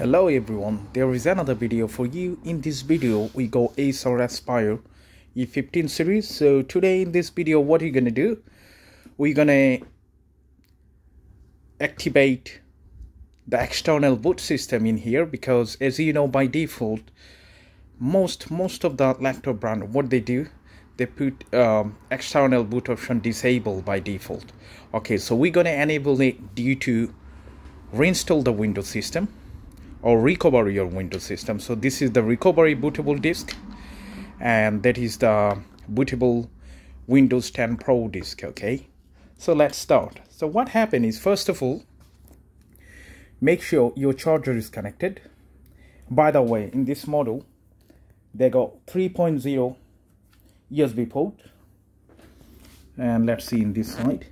Hello everyone, there is another video for you. In this video, we go Acer Aspire E15 series. So today in this video, what are you gonna do? We're gonna activate the external boot system in here because as you know by default, most most of the laptop brand what they do they put um, external boot option disabled by default okay so we're gonna enable it due to reinstall the windows system or recover your windows system. So this is the recovery bootable disk and that is the bootable windows 10 pro disk okay? So let's start. So what happened is first of all make sure your charger is connected. By the way in this model they got 3.0 USB port. And let's see in this side.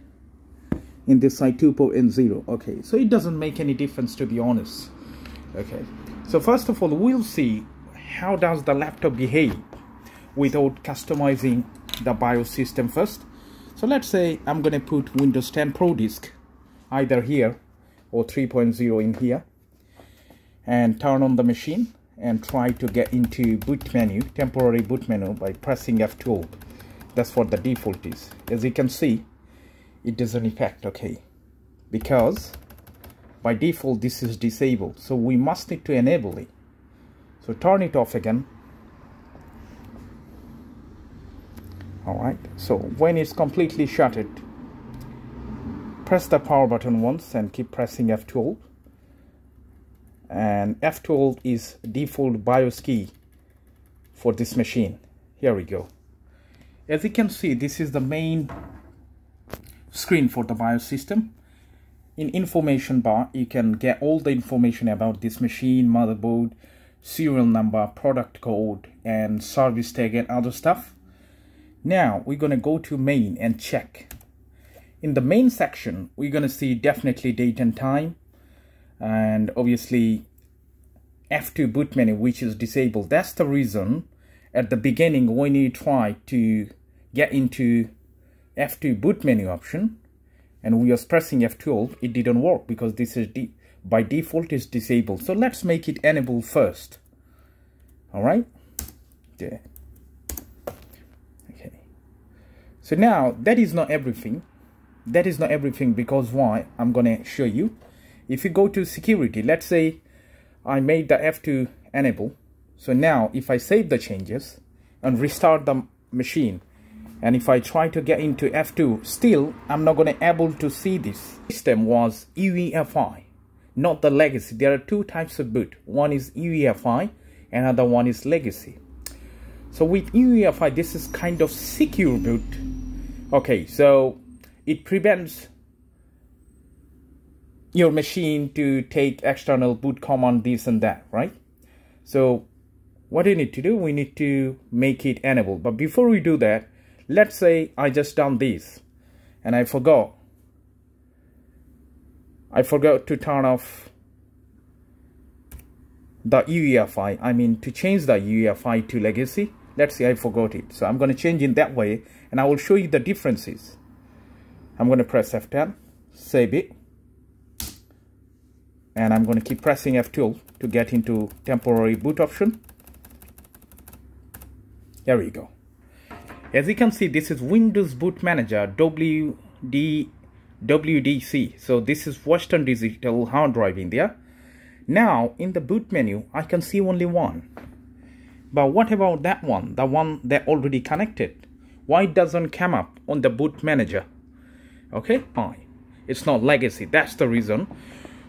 In this side 2.0 okay so it doesn't make any difference to be honest okay. So first of all we'll see how does the laptop behave without customizing the BIOS system first. So let's say I'm gonna put Windows 10 Pro disk either here or 3.0 in here and turn on the machine and try to get into boot menu temporary boot menu by pressing F12 that's what the default is. As you can see it doesn't affect okay because by default this is disabled. So we must need to enable it. So turn it off again. Alright so when it's completely shuttered press the power button once and keep pressing F12 and F12 is default BIOS key for this machine. Here we go. As you can see this is the main screen for the BIOS system in information bar you can get all the information about this machine motherboard serial number product code and service tag and other stuff. Now we're going to go to main and check. In the main section we're going to see definitely date and time and obviously F2 boot menu which is disabled. That's the reason at the beginning when you try to get into F2 boot menu option and we are pressing F12 it didn't work because this is de by default is disabled. So let's make it enable first. All right? There. Okay. So now that is not everything. That is not everything because why? I'm gonna show you. If you go to security let's say I made the F2 enable. So now if I save the changes and restart the machine and if I try to get into F2 still I'm not going to able to see this. System was UEFI not the legacy. There are two types of boot. One is UEFI another one is legacy. So with UEFI this is kind of secure boot. Okay so it prevents your machine to take external boot command this and that right? So what do you need to do we need to make it enable. But before we do that let's say I just done this and I forgot I forgot to turn off the UEFI I mean to change the UEFI to legacy let's say I forgot it so I'm going to change in that way and I will show you the differences I'm going to press F10 save it and I'm going to keep pressing F12 to get into temporary boot option. There we go. As you can see, this is Windows Boot Manager WD, WDC. So this is Western Digital hard drive in there. Now in the boot menu, I can see only one. But what about that one, the one that already connected? Why doesn't come up on the boot manager? Okay, fine. It's not legacy, that's the reason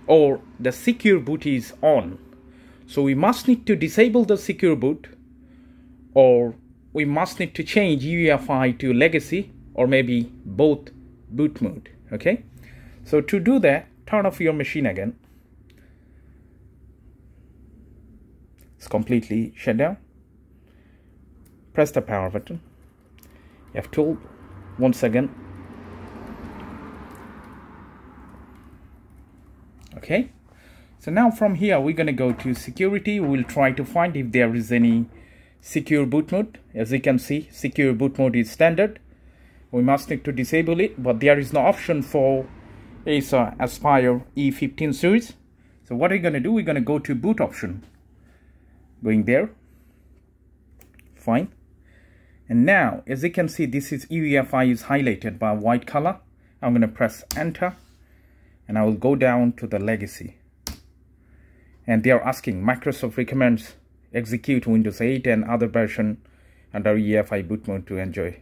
or the secure boot is on. So we must need to disable the secure boot or we must need to change UEFI to legacy or maybe both boot mode. Okay. So to do that, turn off your machine again. It's completely shut down. Press the power button. F12 once again okay so now from here we're going to go to security we'll try to find if there is any secure boot mode. As you can see secure boot mode is standard. We must need to disable it but there is no option for Acer Aspire E15 series. So what are you going to do? We're going to go to boot option. Going there. Fine. And now as you can see this is UEFI is highlighted by white color. I'm going to press enter and I will go down to the legacy. And they are asking Microsoft recommends execute Windows 8 and other version under EFI boot mode to enjoy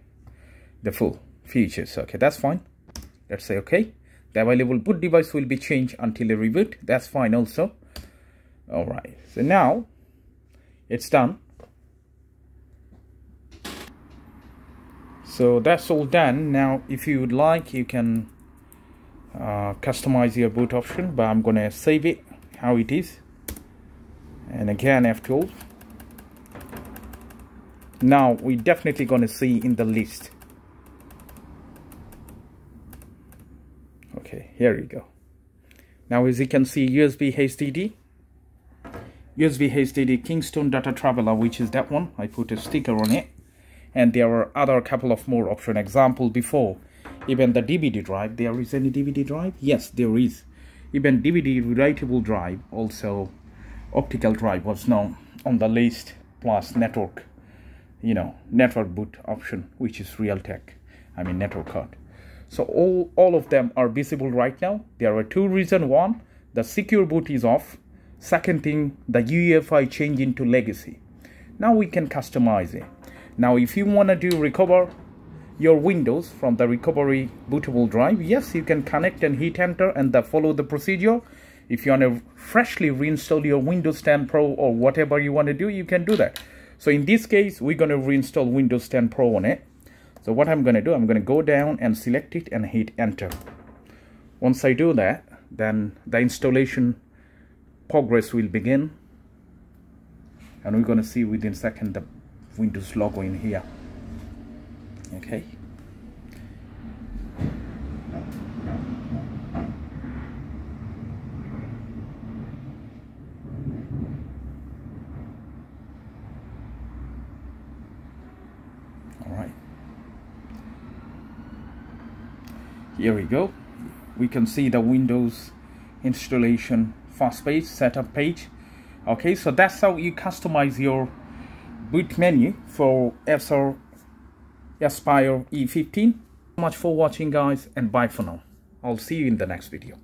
the full features. Okay that's fine. Let's say okay the available boot device will be changed until a reboot. That's fine also. All right so now it's done. So that's all done. Now if you would like you can uh, customize your boot option but I'm gonna save it how it is and again F12 now we're definitely gonna see in the list. Okay here we go. Now as you can see USB HDD USB HDD Kingston Data Traveler which is that one. I put a sticker on it. And there are other couple of more option example before. Even the DVD drive there is any DVD drive? Yes there is. Even DVD writable drive also optical drive was now on the list plus network you know network boot option which is Realtek. I mean network card. So all all of them are visible right now. There are two reasons. One the secure boot is off. Second thing the UEFI change into legacy. Now we can customize it. Now if you want to do recover your windows from the recovery bootable drive yes you can connect and hit enter and the follow the procedure if you want to freshly reinstall your windows 10 pro or whatever you want to do you can do that so in this case we're going to reinstall windows 10 pro on it so what I'm going to do, I'm going to go down and select it and hit enter. Once I do that, then the installation progress will begin. And we're going to see within second the Windows logo in here. Okay. Here we go. We can see the windows installation fast page setup page. Okay so that's how you customize your boot menu for Acer Aspire E15 much for watching guys and bye for now. I'll see you in the next video